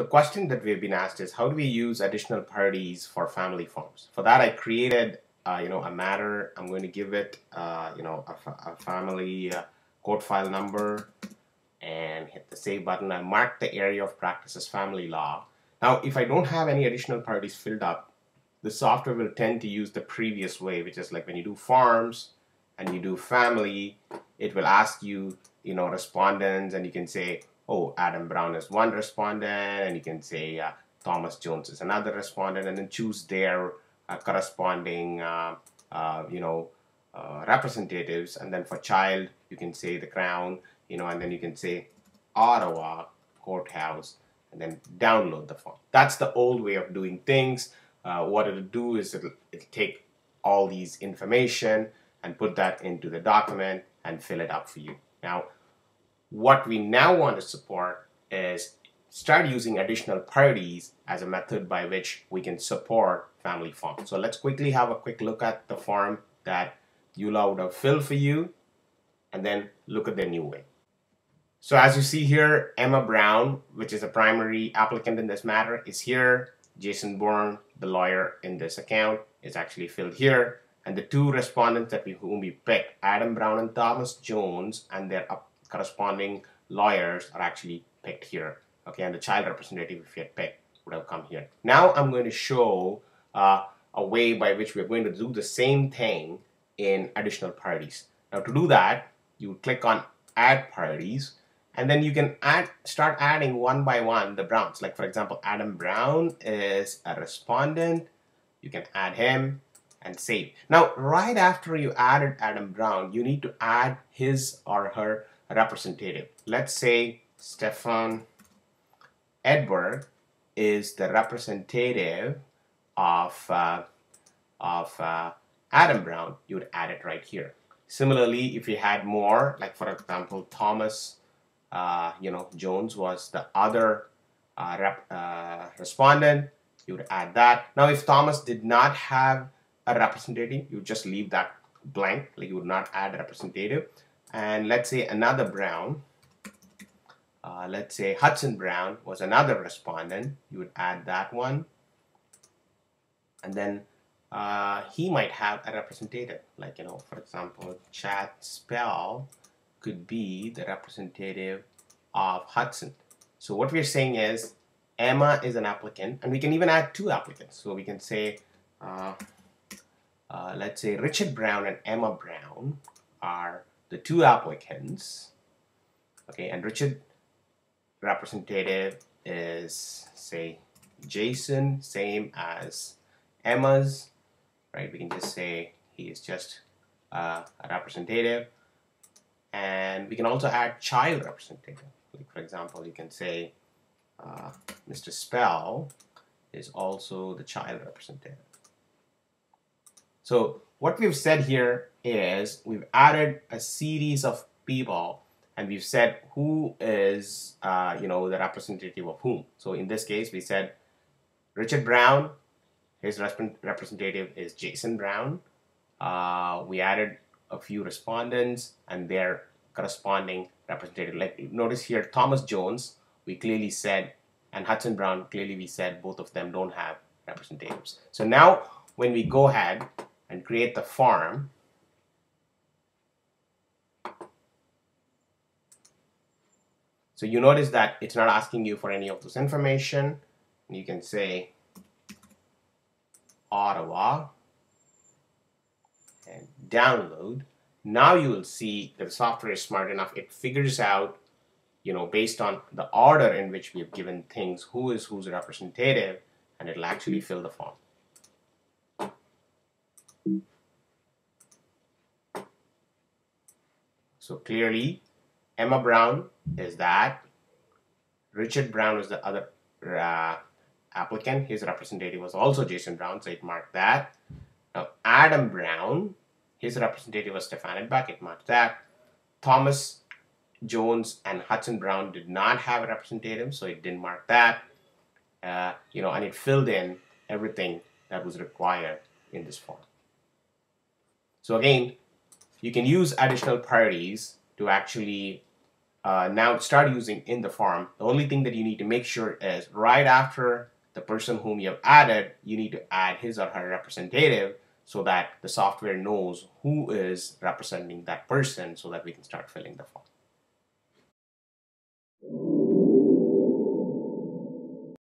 the question that we've been asked is how do we use additional parties for family forms? For that, I created uh, you know a matter. I'm going to give it uh, you know a, a family uh, code file number and hit the save button. I mark the area of practice as family law. Now, if I don't have any additional parties filled up, the software will tend to use the previous way, which is like when you do forms and you do family, it will ask you, you know, respondents, and you can say, oh, Adam Brown is one respondent, and you can say uh, Thomas Jones is another respondent, and then choose their uh, corresponding, uh, uh you know, uh, representatives. And then for child, you can say the Crown, you know, and then you can say Ottawa courthouse, and then download the form. That's the old way of doing things. Uh, what it'll do is it'll, it'll take all these information and put that into the document and fill it up for you. Now, what we now want to support is start using additional parties as a method by which we can support family forms. So let's quickly have a quick look at the form that uLaw would have filled for you and then look at the new way. So as you see here, Emma Brown, which is a primary applicant in this matter, is here. Jason Bourne, the lawyer in this account, is actually filled here. And the two respondents that we whom we picked, Adam Brown and Thomas Jones, and their corresponding lawyers are actually picked here. Okay, and the child representative, if you had picked, would have come here. Now I'm going to show uh, a way by which we're going to do the same thing in additional parties. Now to do that, you click on add parties and then you can add start adding one by one the browns like for example Adam Brown is a respondent you can add him and save now right after you added Adam Brown you need to add his or her representative let's say Stefan Edberg is the representative of uh, of uh, Adam Brown you would add it right here similarly if you had more like for example Thomas uh, you know, Jones was the other uh, rep, uh, respondent. You would add that. Now, if Thomas did not have a representative, you just leave that blank, like you would not add representative. And let's say another Brown, uh, let's say Hudson Brown was another respondent, you would add that one. And then uh, he might have a representative, like, you know, for example, Chad Spell could be the representative of Hudson. So what we're saying is Emma is an applicant, and we can even add two applicants. So we can say, uh, uh, let's say Richard Brown and Emma Brown are the two applicants. Okay, and Richard representative is say Jason, same as Emma's, right? We can just say he is just uh, a representative and we can also add child representative. Like for example, you can say uh, Mr. Spell is also the child representative. So what we've said here is we've added a series of people and we've said who is uh, you know the representative of whom. So in this case, we said Richard Brown, his representative is Jason Brown. Uh, we added a few respondents and their corresponding representative. Like notice here, Thomas Jones, we clearly said, and Hudson Brown, clearly we said both of them don't have representatives. So now when we go ahead and create the form, so you notice that it's not asking you for any of this information. You can say Ottawa and download. Now you will see that the software is smart enough. It figures out, you know, based on the order in which we have given things, who is who's representative, and it'll actually fill the form. So clearly, Emma Brown is that. Richard Brown is the other uh, applicant. His representative was also Jason Brown, so it marked that. Now, Adam Brown his representative was Stefan Edberg, it marked that. Thomas Jones and Hudson Brown did not have a representative, so it didn't mark that. Uh, you know, and it filled in everything that was required in this form. So again, you can use additional priorities to actually uh, now start using in the form, the only thing that you need to make sure is right after the person whom you have added, you need to add his or her representative so that the software knows who is representing that person so that we can start filling the form.